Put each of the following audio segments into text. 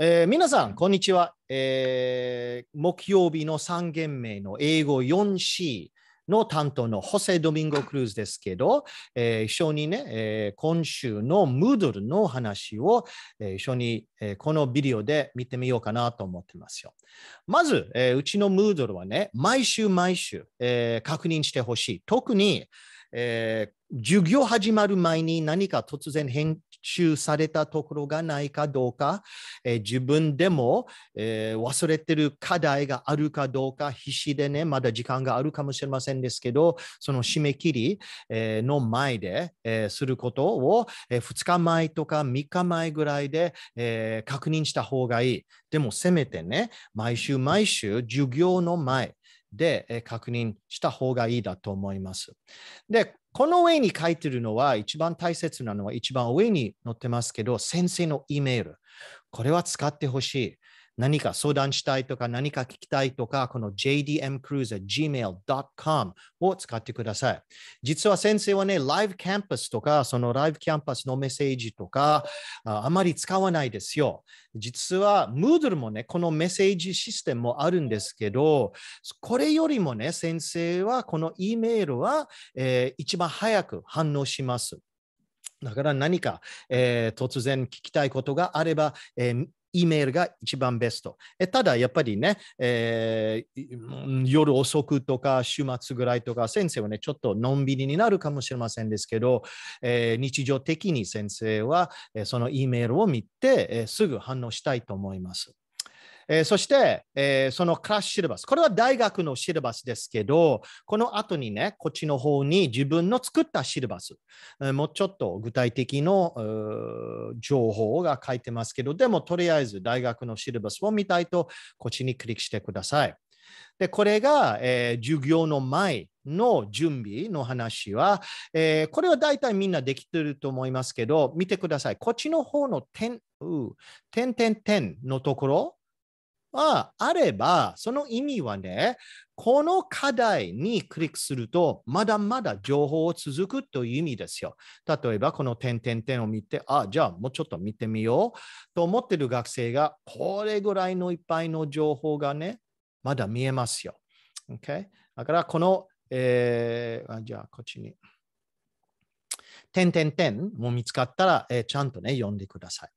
えー皆さん、こんにちは、えー木曜日の3限目の英語 4C の担当のホセ・ドミンゴ・クルーズですけど、えー一緒にね、えー今週のムードルの話を、えー一緒に、えーこのビデオで見てみようかなと思ってますよ。まず、えーうちのムードルはね、毎週毎週、えー確認してほしい。特に、えー授業始まる前に何か突然編集されたところがないかどうか、えー自分でも、えー忘れてる課題があるかどうか、必死でね、まだ時間があるかもしれませんですけど、その締め切り、えの前で、えすることを、え2日前とか3日前ぐらいで、え確認した方がいい。でもせめてね、毎週毎週授業の前で、確認した方がいいだと思います。で、この上に書いてるのは、一番大切なのは、一番上に載ってますけど、先生の E メール。これは使ってほしい。何か相談したいとか、何か聞きたいとか、この jdmcruiser.gmail.com を使ってください。実は先生はね、ライブキャンパスとか、そのライブキャンパスのメッセージとか、あまり使わないですよ。実は、Moodle もね、このメッセージシステムもあるんですけど、これよりもね、先生はこの E メールは、えー一番早く反応します。だから何か、えー突然聞きたいことがあれば、えー E メールが一番ベスト。ただ、やっぱりね、えー夜遅くとか週末ぐらいとか、先生はね、ちょっとのんびりになるかもしれませんですけど、えー日常的に先生は、その E メールを見て、すぐ反応したいと思います。えーそして、えーそのクラッシュシレバス。これは大学のシレバスですけど、この後にね、こっちの方に自分の作ったシレバス、えもうちょっと具体的の情報が書いてますけど、でもとりあえず大学のシレバスを見たいと、こっちにクリックしてください。で、これが、えー授業の前の準備の話は、えーこれは大体みんなできてると思いますけど、見てください。こっちの方の点、点点点のところはあれば、その意味はね、この課題にクリックすると、まだまだ情報を続くという意味ですよ。例えば、この点点点を見て、あ、じゃあもうちょっと見てみようと思ってる学生が、これぐらいのいっぱいの情報がね、まだ見えますよ。Okay? だから、この、えーあじゃあ、こっちに。点点点も見つかったら、えーちゃんとね、読んでください。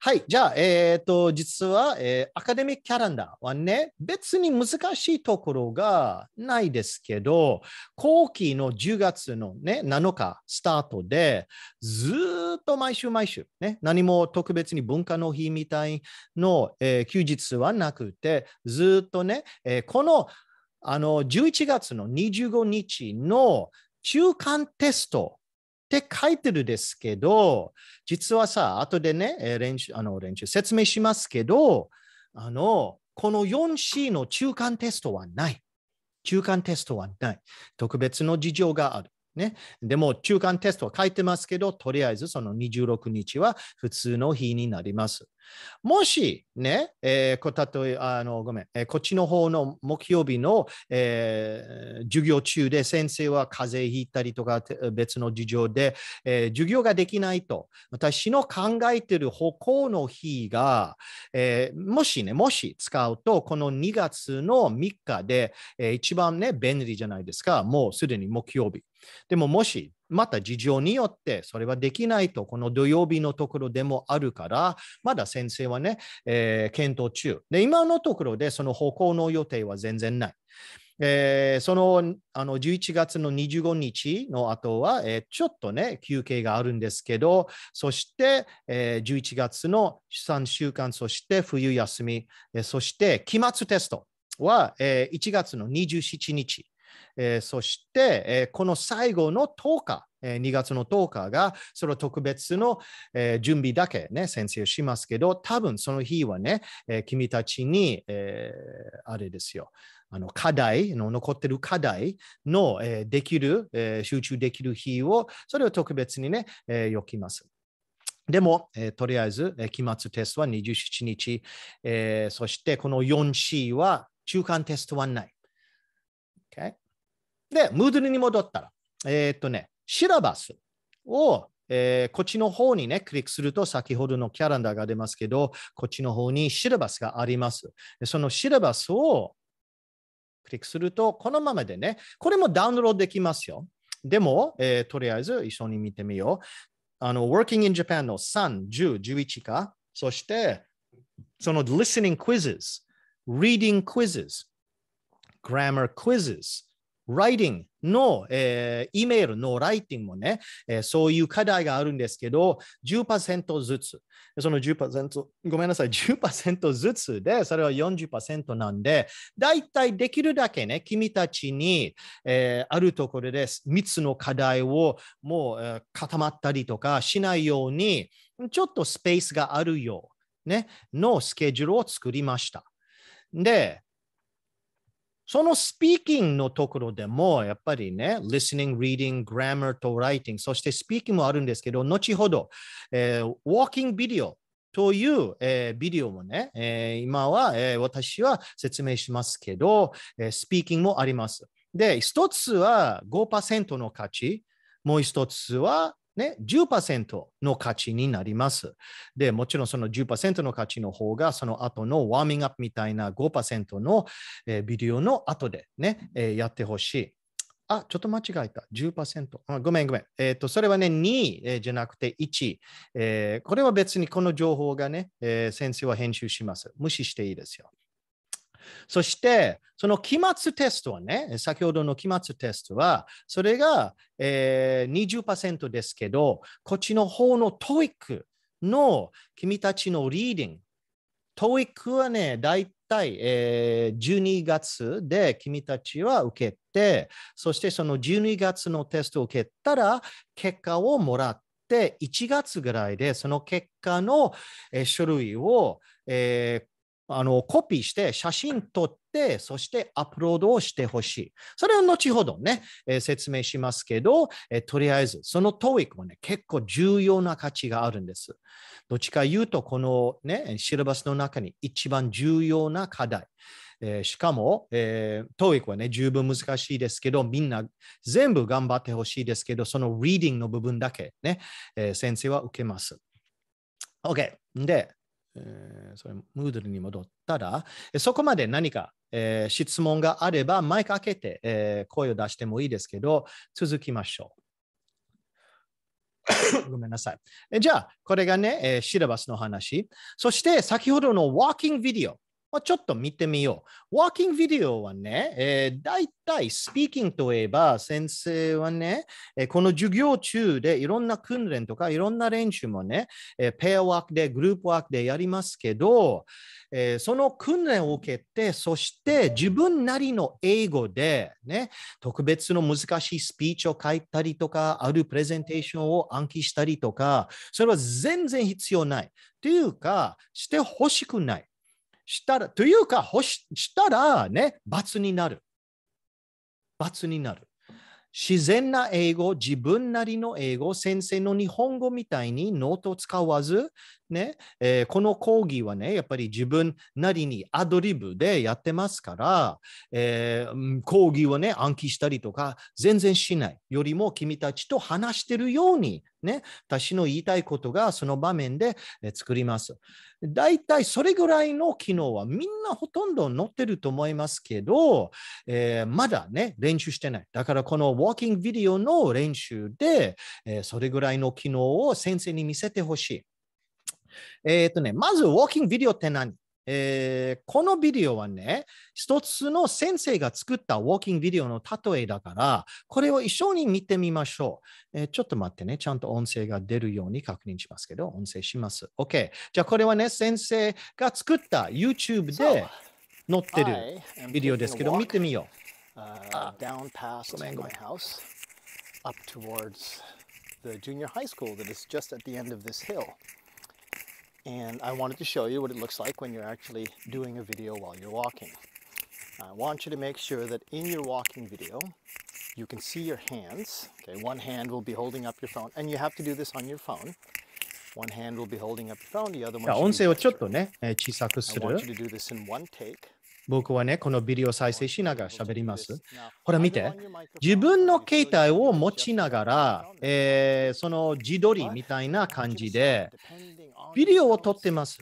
はい。じゃあ、えっ、と、実は、えーアカデミックキャランダーはね、別に難しいところがないですけど、後期の10月のね、7日スタートで、ずーっと毎週毎週、ね、何も特別に文化の日みたいの、えー休日はなくて、ずーっとね、えこのあの11月の25日の中間テストって書いてるですけど、実はさ、後でね、練習、あの練習説明しますけど、あの、この 4C の中間テストはない。中間テストはない。特別の事情がある。ね、でも中間テストは書いてますけど、とりあえずその26日は普通の日になります。もしね、えーこ例えあのごめん、えーこっちの方の木曜日の、えー授業中で先生は風邪ひいたりとか別の事情で、え授業ができないと、私の考えてる方向の日が、えもしね、もし使うと、この2月の3日で、えー一番ね、便利じゃないですか。もうすでに木曜日。でももし、また事情によってそれはできないと、この土曜日のところでもあるから、まだ先生はね、えー検討中。で、今のところでその方向の予定は全然ない。えーそのあの11月の25日の後は、えーちょっとね、休憩があるんですけど、そして、えー11月の3週間、そして冬休み、えーそして期末テストは、えー1月の27日。えーそして、えーこの最後の10日、えー2月の10日が、その特別の、えー準備だけね、先生しますけど、多分その日はね、えー君たちに、えーあれですよ、あの課題の、残ってる課題の、えーできる、えー集中できる日を、それを特別にね、えー、きます。でも、えーとりあえず、えー期末テストは27日、えーそしてこの 4C は中間テストはない。Okay? で、ムードルに戻ったら、えーっとね、シラバスをえーこっちの方にね、クリックすると先ほどのキャランダーが出ますけど、こっちの方にシラバスがあります。そのシラバスをクリックすると、このままでね、これもダウンロードできますよ。でも、えーとりあえず一緒に見てみよう。あの、Working in Japan の3、10、11か、そして、その Listening Quizzes、Reading Quizzes、Grammar Quizzes、Writing の、えー、E メールのライティングもね、えーそういう課題があるんですけど、10%ずつ。その10%、ごめんなさい、10%ずつで、それは40%なんで、だいたいできるだけね、君たちに、えーあるところで3つの課題をもう、えー固まったりとかしないように、ちょっとスペースがあるよう、ね、のスケジュールを作りました。で、そのスピーキングのところでも、やっぱりね、listening, reading, grammar と writing、そしてスピーキングもあるんですけど、後ほど、えー walking video という、えービデオもね、えー今は、えー私は説明しますけど、えースピーキングもあります。で、一つは5%の価値、もう一つは、ね、10%の価値になります。で、もちろんその10%の価値の方が、その後のワーミングアップみたいな5%の、えービデオの後でね、えーやってほしい。あ、ちょっと間違えた。10%。あごめんごめん。えっ、と、それはね、2、えーじゃなくて1、えーこれは別にこの情報がね、えー先生は編集します。無視していいですよ。そして、その期末テストはね、先ほどの期末テストは、それが、えー20%ですけど、こっちの方の TOEIC の君たちのリーディング、TOEIC はね、だいたい、えー12月で君たちは受けて、そしてその12月のテストを受けたら、結果をもらって、1月ぐらいでその結果の、えー書類を、えーあのコピーして写真撮って、そしてアップロードをしてほしい。それは後ほどね、えー説明しますけど、えーとりあえず、その TOEIC はね、結構重要な価値があるんです。どっちか言うと、このね、シラバスの中に一番重要な課題。えーしかも、えー、TOEIC はね、十分難しいですけど、みんな全部頑張ってほしいですけど、その Reading の部分だけね、えー先生は受けます。OK。で、えーそれ、ムードルに戻ったら、えそこまで何か、えー質問があれば、マイク開けて、えー声を出してもいいですけど、続きましょう。ごめんなさい。えじゃあ、これがね、えーシラバスの話。そして、先ほどの Walking Video。まあちょっと見てみよう。Walking Video はね、えー、大体スピーキングといえば、先生はね、えーこの授業中でいろんな訓練とかいろんな練習もね、えーペアワークで、グループワークでやりますけど、えーその訓練を受けて、そして自分なりの英語で、ね、特別の難しいスピーチを書いたりとか、あるプレゼンテーションを暗記したりとか、それは全然必要ない。というか、してほしくない。したら、というか、ほししたらね、罰になる。罰になる。自然な英語、自分なりの英語、先生の日本語みたいにノートを使わず、ねえーこの講義はね、やっぱり自分なりにアドリブでやってますから、えー講義をね、暗記したりとか、全然しないよりも君たちと話してるように、ね、私の言いたいことがその場面で作ります。大体それぐらいの機能はみんなほとんど載ってると思いますけど、えーまだね、練習してない。だからこの Walking Video の練習で、えーそれぐらいの機能を先生に見せてほしい。えっ、とね、まず、ウォーキングビデオって何、えー、このビデオはね、一つの先生が作ったウォーキングビデオの例えだから、これを一緒に見てみましょう、えー。ちょっと待ってね、ちゃんと音声が出るように確認しますけど、音声します。OK。じゃあ、これはね、先生が作った YouTube で載ってるビデオですけど、見てみよう。ごめん、ごめん。up towards the junior high school that is just at the end of this hill. And I wanted to show you what it looks like when you're actually doing a video while you're walking. I want you to make sure that in your walking video, you can see your hands. Okay, one hand will be holding up your phone, and you have to do this on your phone. One hand will be holding up your phone, the other う。one 音声をちょっ.とね、えー小さく I す want る you。to do this in one take. 僕はね、このビデオ再生しながら喋ります。ほら見て。自分の携帯を持ちながら、えーその自撮りみたいな感じで、ビデオを撮ってます。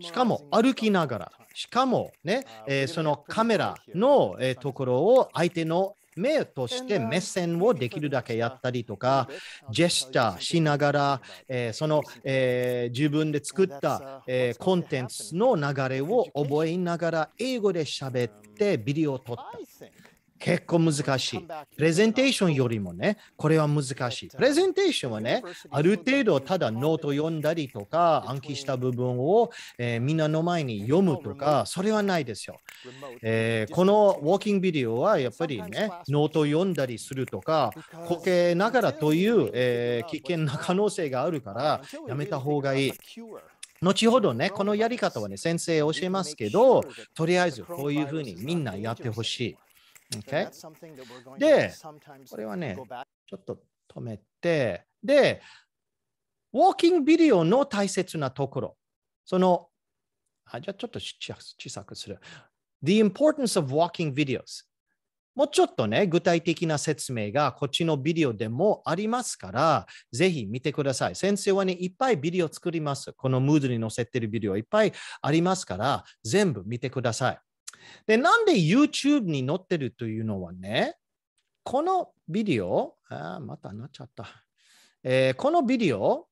しかも歩きながら、しかもね、えーそのカメラの、えーところを相手の目として目線をできるだけやったりとか、ジェスチャーしながら、えーその、えー自分で作った、えーコンテンツの流れを覚えながら英語で喋ってビデオを撮った。結構難しい。プレゼンテーションよりもね、これは難しい。プレゼンテーションはね、ある程度ただノート読んだりとか、暗記した部分を、えーみんなの前に読むとか、それはないですよ。えーこのウォーキングビデオはやっぱりね、ノート読んだりするとか、こけながらという、えー危険な可能性があるから、やめた方がいい。後ほどね、このやり方はね、先生教えますけど、とりあえずこういうふうにみんなやってほしい。Okay? でこれはねちょっと止めて、で、ウォーキングビデオの大切なところ、その、あじゃあちょっと小さ小さくする。The importance of walking videos。もうちょっとね、具体的な説明がこっちのビデオでもありますから、ぜひ見てください。先生はね、いっぱいビデオ作ります。このムードに載せてるビデオいっぱいありますから、全部見てください。で、なんで YouTube に載ってるというのはね、このビデオ、あーまたなっちゃった。えーこのビデオ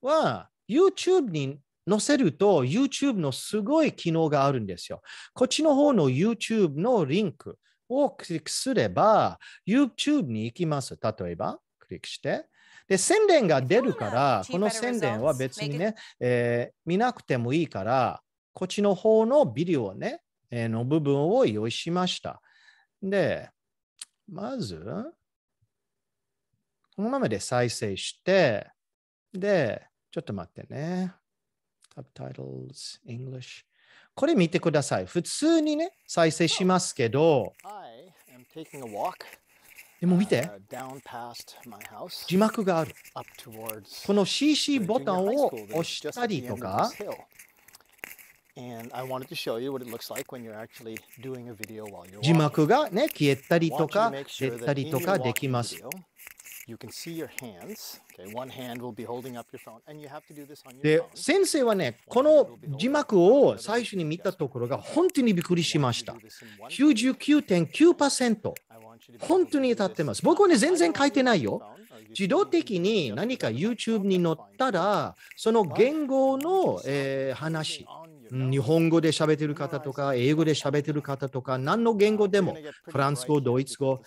は YouTube に載せると YouTube のすごい機能があるんですよ。こっちの方の YouTube のリンクをクリックすれば YouTube に行きます。例えば、クリックして。で、宣伝が出るから、この宣伝は別にね、えー見なくてもいいから、こっちの方のビデオね、えーの部分を用意しました。で、まず、このままで再生して、で、ちょっと待ってね。Subtitles English. これ見てください。普通にね、再生しますけど。でも見て。字幕がある。この CC ボタンを押したりとか。字幕がね消えたりとか出たりとかできます。で先生はねこの字幕を最初に見たところが本当にびっくりしました。99.9%。本当に立ってます。僕はね全然書いてないよ。自動的に何か YouTube に載ったらその言語の、えー、話。日本語で喋ってる方とか、英語で喋ってる方とか、何の言語でも、フランス語、ドイツ語、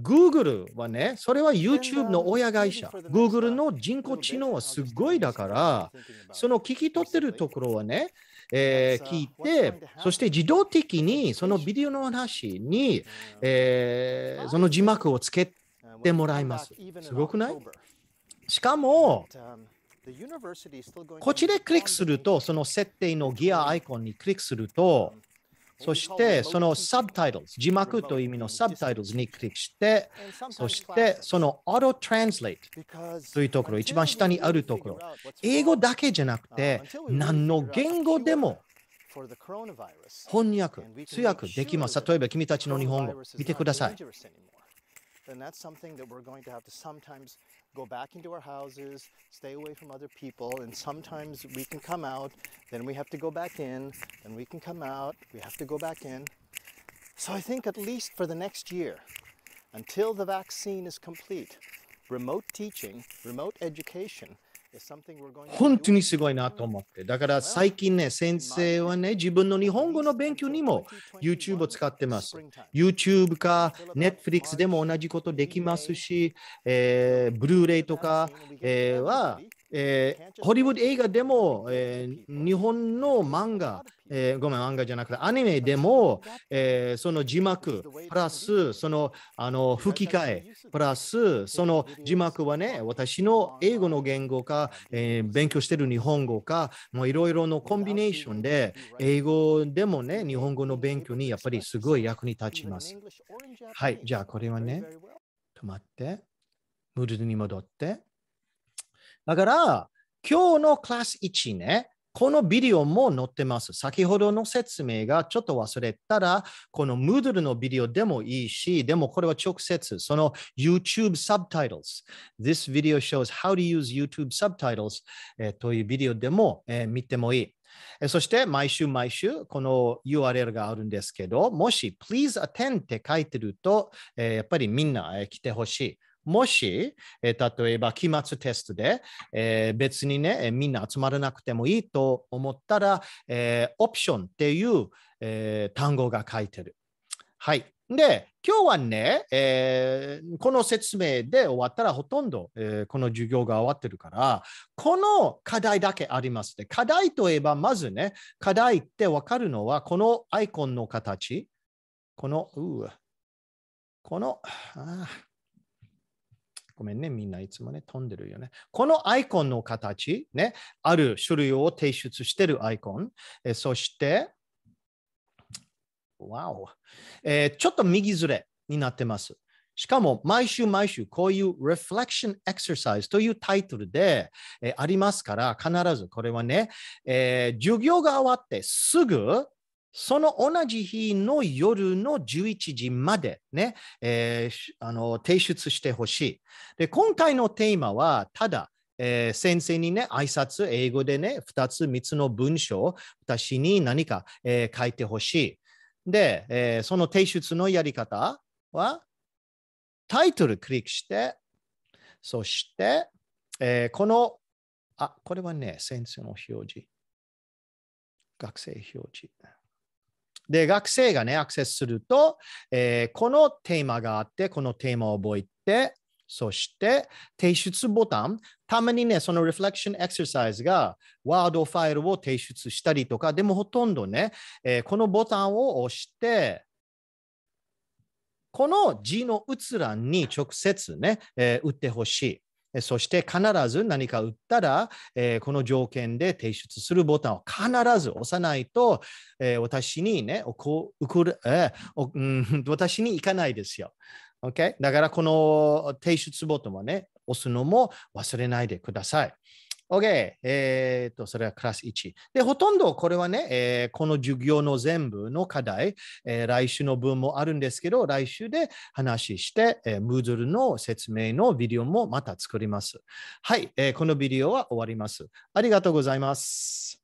Google はね、それは YouTube の親会社。Google の人工知能はすごいだから、その聞き取ってるところはね、えー聞いて、そして自動的にそのビデオの話に、えーその字幕をつけてもらいます。すごくない？しかも、こっちでクリックすると、その設定のギアアイコンにクリックすると、そしてそのサブタイトル、字幕という意味のサブタイトルにクリックして、そしてその Auto Translate というところ、一番下にあるところ、英語だけじゃなくて、何の言語でも翻訳、通訳できます。例えば君たちの日本語、見てください。Go back into our houses, stay away from other people, and sometimes we can come out, then we have to go back in, then we can come out, we have to go back in. So I think at least for the next year, until the vaccine is complete, remote teaching, remote education 本当にすごいなと思って。だから最近ね、先生はね、自分の日本語の勉強にも YouTube を使ってます。YouTube か Netflix でも同じことできますし、えー、ブルーレイとか、えーは、えー、ホリウッド映画でも、えー、日本の漫画、えー、ごめん、漫画じゃなくてアニメでも、えー、その字幕、プラスそのあの吹き替え、プラスその字幕はね、私の英語の言語か、えー、勉強してる日本語か、もういろいろのコンビネーションで、英語でもね、日本語の勉強にやっぱりすごい役に立ちます。はい、じゃあこれはね、止まって、ムードに戻って。だから、今日のクラス1ね、このビデオも載ってます。先ほどの説明がちょっと忘れたら、この Moodle のビデオでもいいし、でもこれは直接、その YouTube subtitles。This video shows how to use YouTube subtitles、えー、というビデオでも、えー、見てもいい。そして毎週毎週この URL があるんですけど、もし Please attend って書いてると、えー、やっぱりみんな、えー、来てほしい。もし、えー、例えば期末テストで、えー、別にね、みんな集まらなくてもいいと思ったら、えー、オプションっていう、えー、単語が書いてる。はい。で、今日はね、えー、この説明で終わったらほとんど、えー、この授業が終わってるから、この課題だけありますね。課題といえば、まずね、課題ってわかるのは、このアイコンの形、この、うこの、あごめんね、みんないつもね、飛んでるよね。このアイコンの形、ね、ある種類を提出してるアイコン、えそして、わお、えー、ちょっと右ずれになってます。しかも毎週毎週こういう Reflection Exercise というタイトルで、え、ありますから必ずこれはね、えー、授業が終わってすぐその同じ日の夜の11時までね、えー、あの提出してほしいで。今回のテーマはただ、えー、先生にね、挨拶、英語でね、2つ、3つの文章、私に何か、えー、書いてほしい。で、えー、その提出のやり方は、タイトルクリックして、そして、えー、この、あ、これはね、先生の表示。学生表示。で、学生がね、アクセスすると、えー、このテーマがあって、このテーマを覚えて、そして提出ボタン、たまにね、そのリフレクションエクササイズがワードファイルを提出したりとか、でもほとんどね、えー、このボタンを押して、この字の閲覧に直接ね、えー、打ってほしい。そして必ず何か売ったら、えー、この条件で提出するボタンを必ず押さないと、えー、私にね、こう送る、えーうん、私に行かないですよ。Okay? だからこの提出ボタンをね、押すのも忘れないでください。OK。えっ、と、それはクラス1。で、ほとんどこれはね、えー、この授業の全部の課題、えー、来週の分もあるんですけど、来週で話して、えー、Moodle の説明のビデオもまた作ります。はい、えー、このビデオは終わります。ありがとうございます。